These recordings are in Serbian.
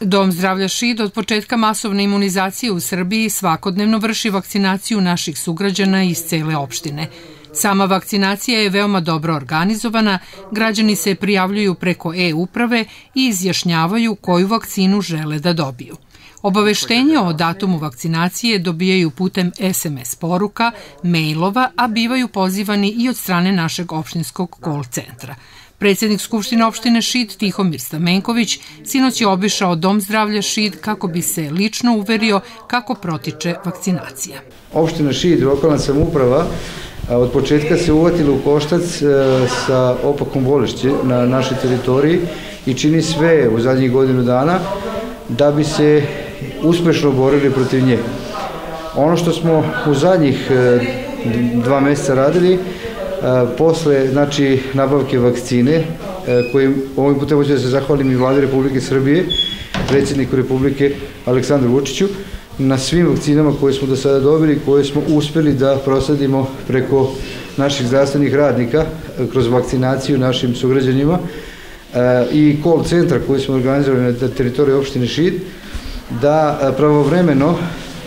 Dom zdravlja Šid od početka masovne imunizacije u Srbiji svakodnevno vrši vakcinaciju naših sugrađana iz cele opštine. Sama vakcinacija je veoma dobro organizovana, građani se prijavljuju preko e-uprave i izjašnjavaju koju vakcinu žele da dobiju. Obaveštenje o datumu vakcinacije dobijaju putem SMS poruka, mailova, a bivaju pozivani i od strane našeg opštinskog call centra. Predsednik Skupštine opštine Šid Tihomir Stamenković sinoć je obišao Dom zdravlja Šid kako bi se lično uverio kako protiče vakcinacija. Opština Šid, lokalna samuprava, od početka se uvatila u koštac e, sa opakom bolešće na našoj teritoriji i čini sve u zadnjih godinu dana da bi se uspešno borili protiv nje. Ono što smo u zadnjih e, dva meseca radili, posle znači, nabavke vakcine, kojim ovim putem hoću da se zahvalim i vlade Republike Srbije, predsjedniku Republike Aleksandru Vučiću, na svim vakcinama koje smo do sada dobili, koje smo uspeli da prosadimo preko naših zdravstvenih radnika kroz vakcinaciju našim sugrađanima i call centra koji smo organizovali na teritoriji opštine Šid, da pravovremeno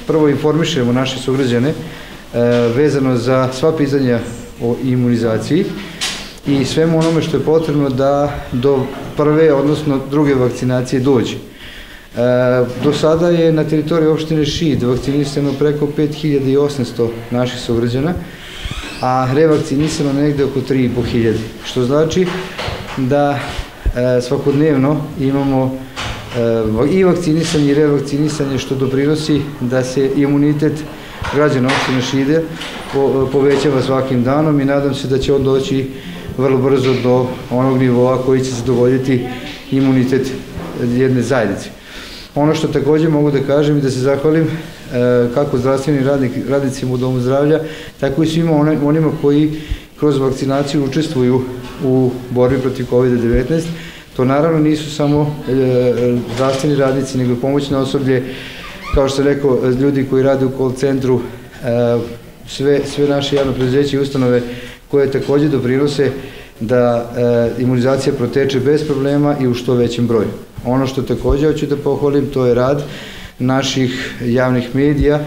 prvo informišemo naše sugrađane vezano za sva pitanja o imunizaciji i svemu onome što je potrebno da do prve, odnosno druge vakcinacije dođe. E, do sada je na teritoriji opštine Šid vakcinisano preko 5800 naših sugrađana, a revakcinisano negde oko 3500, što znači da e, svakodnevno imamo e, i vakcinisanje i revakcinisanje što doprinosi da se imunitet građana opštine Šide po, povećava svakim danom i nadam se da će on doći vrlo brzo do onog nivoa koji će zadovoljiti imunitet jedne zajednice. Ono što takođe mogu da kažem i da se zahvalim e, kako zdravstvenim radnik, radnicima u Domu zdravlja, tako i svima onima koji kroz vakcinaciju učestvuju u borbi protiv COVID-19. To naravno nisu samo e, zdravstveni radnici, nego pomoćne osoblje, kao što sam rekao, ljudi koji rade u call centru, e, sve, sve naše javne preduzeće i ustanove koje takođe doprinose da e, imunizacija proteče bez problema i u što većem broju. Ono što takođe hoću da pohvalim, to je rad naših javnih medija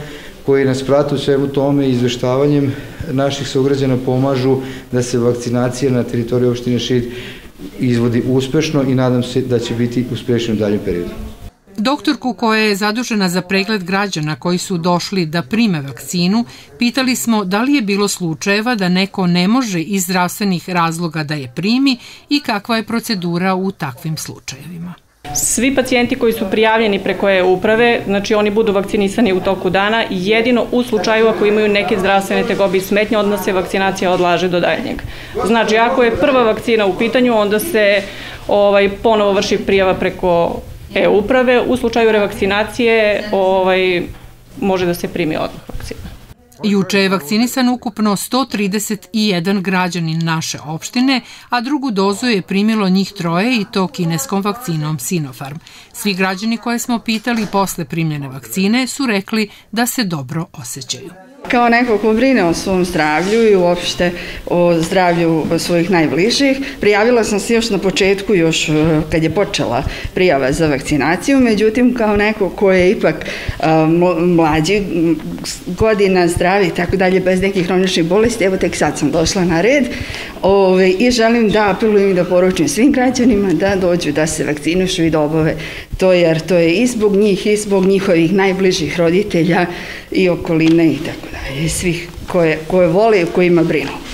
koji nas prate u svemu tome i izveštavanjem naših sugrađana pomažu da se vakcinacija na teritoriji opštine Šid izvodi uspešno i nadam se da će biti uspešno u daljem periodu. Doktorku koja je zadužena za pregled građana koji su došli da prime vakcinu, pitali smo da li je bilo slučajeva da neko ne može iz zdravstvenih razloga da je primi i kakva je procedura u takvim slučajevima. Svi pacijenti koji su prijavljeni preko e-uprave, znači oni budu vakcinisani u toku dana, jedino u slučaju ako imaju neke zdravstvene tegobe i smetnje, onda se vakcinacija odlaže do daljnjeg. Znači, ako je prva vakcina u pitanju, onda se ovaj, ponovo vrši prijava preko e-uprave. U slučaju revakcinacije ovaj, može da se primi odmah vakcina. Juče je vakcinisan ukupno 131 građanin naše opštine, a drugu dozu je primilo njih troje i to kineskom vakcinom Sinopharm. Svi građani koje smo pitali posle primljene vakcine su rekli da se dobro osjećaju. Kao neko ko brine o svom zdravlju i uopšte o zdravlju svojih najbližih, prijavila sam se još na početku, još e, kad je počela prijava za vakcinaciju, međutim kao neko ko je ipak e, mlađi godina, zdravi i tako dalje, bez nekih hroničnih bolesti, evo tek sad sam došla na red. Ove, i želim da apelujem i da poručim svim građanima da dođu da se vakcinišu i da obave to, jer to je i zbog njih i zbog njihovih najbližih roditelja i okoline i tako dalje, svih koje, koje vole i kojima brinu.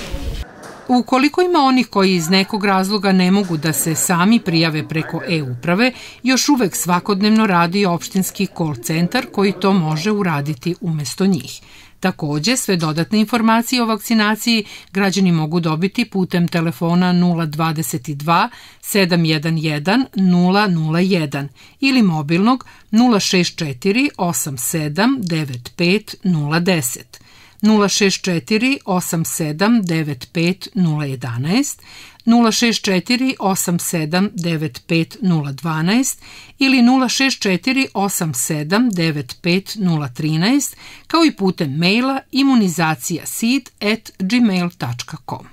Ukoliko ima onih koji iz nekog razloga ne mogu da se sami prijave preko e-uprave, još uvek svakodnevno radi opštinski call centar koji to može uraditi umesto njih. Takođe, sve dodatne informacije o vakcinaciji građani mogu dobiti putem telefona 022 711 001 ili mobilnog 064 87 95 010. 064 87 95 011, 064 87 95 012 ili 064 87 95 013 kao i putem maila imunizacija seed at gmail.com.